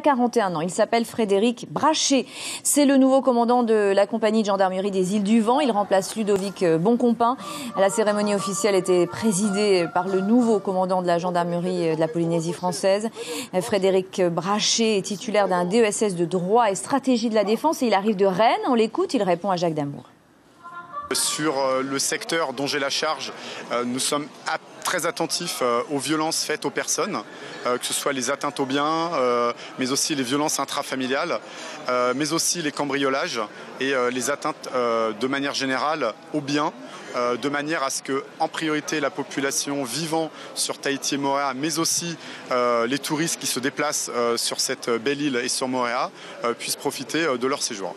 41 ans. Il s'appelle Frédéric Brachet. C'est le nouveau commandant de la compagnie de gendarmerie des îles du Vent. Il remplace Ludovic Boncompin. La cérémonie officielle était présidée par le nouveau commandant de la gendarmerie de la Polynésie française. Frédéric Brachet est titulaire d'un DESS de droit et stratégie de la défense et il arrive de Rennes. On l'écoute, il répond à Jacques Damour. Sur le secteur dont j'ai la charge, nous sommes très attentifs aux violences faites aux personnes, que ce soit les atteintes aux biens, mais aussi les violences intrafamiliales, mais aussi les cambriolages et les atteintes de manière générale aux biens de manière à ce que, en priorité, la population vivant sur Tahiti et Moréa, mais aussi les touristes qui se déplacent sur cette belle île et sur Moréa, puissent profiter de leur séjour.